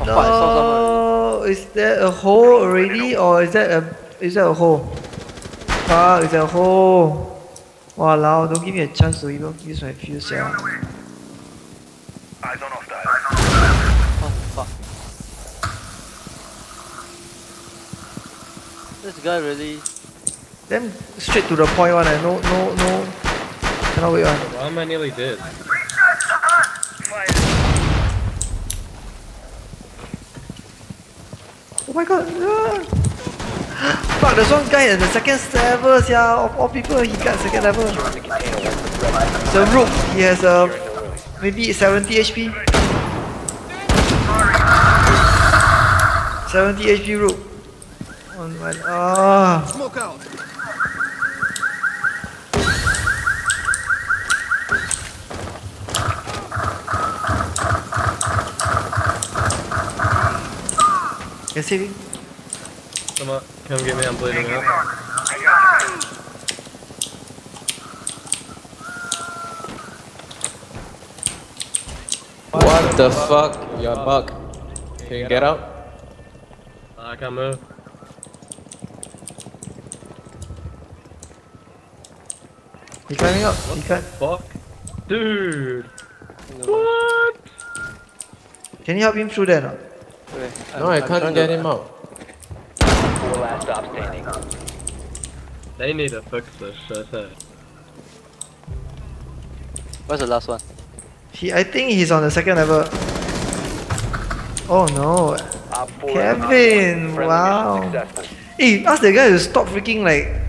Oh, fuck, I saw someone. No, is that a hole already, or is that a is that a hole? Fuck, is that a hole? Walao, don't give me a chance to even use my fuse, yeah. Oh, fuck. This guy really. Then straight to the point one, eh? no, no, no, cannot wait one. Well, am I nearly dead? My god! Ah. Fuck, there's one guy in the second level, yeah. Of all people, he got second level. It's a rook. He has a maybe 70 HP. 70 HP rook. Oh my! Ah. Smoke out. Can save. Come on, come get me, I'm bleeding out. What the fuck? You're bug. Can you get out? I can't move. He climbing up. He can't. Fuck. Dude. What? Can you help him through there? Not? Okay, No, I can't get him out. Four last stop standing. They need to fix this shit. Where's the last one? He, I think he's on the second level. Oh no. Kevin, eliminated. Friendly mission wow. successful. Hey, ask the guy to stop freaking like